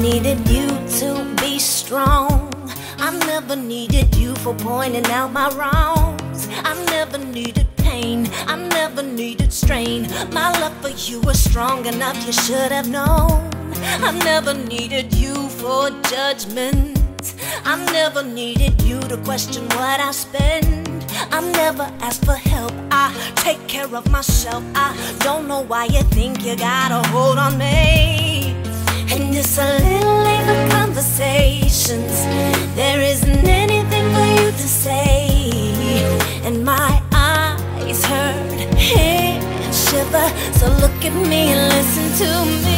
needed you to be strong. I never needed you for pointing out my wrongs. I never needed pain. I never needed strain. My love for you was strong enough, you should have known. I never needed you for judgment. I never needed you to question what I spend. I never ask for help. I take care of myself. I don't know why you think you got a hold on me. And it's a little late for conversations. There isn't anything for you to say. And my eyes hurt, head shiver. So look at me and listen to me.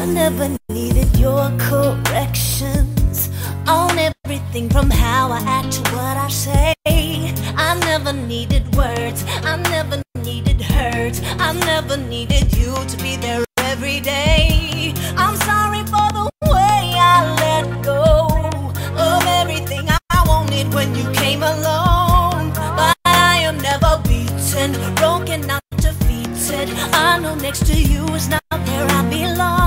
I never needed your corrections on everything from how I act to what I say. I never needed words, I never needed hurt, I never needed you to be there every day. I'm sorry for the way I let go of everything I wanted when you came along. But I am never beaten, broken, not defeated. I know next to you is not where I belong.